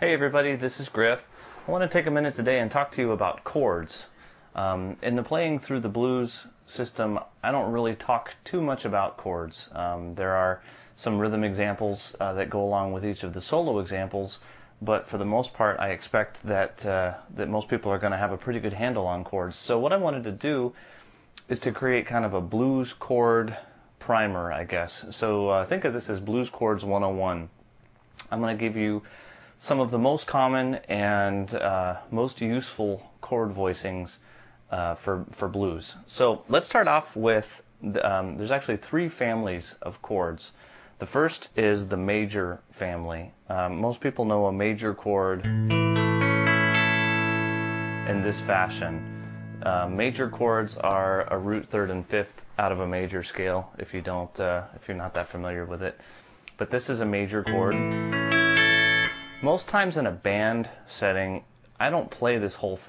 Hey everybody, this is Griff. I want to take a minute today and talk to you about chords. Um, in the playing through the blues system, I don't really talk too much about chords. Um, there are some rhythm examples uh, that go along with each of the solo examples, but for the most part, I expect that uh, that most people are going to have a pretty good handle on chords. So what I wanted to do is to create kind of a blues chord primer, I guess. So uh, think of this as Blues Chords 101. I'm going to give you some of the most common and uh, most useful chord voicings uh, for, for blues. So let's start off with um, there's actually three families of chords. The first is the major family. Um, most people know a major chord in this fashion. Uh, major chords are a root third and fifth out of a major scale. If you don't, uh, if you're not that familiar with it, but this is a major chord. Most times in a band setting, I don't play this whole thing.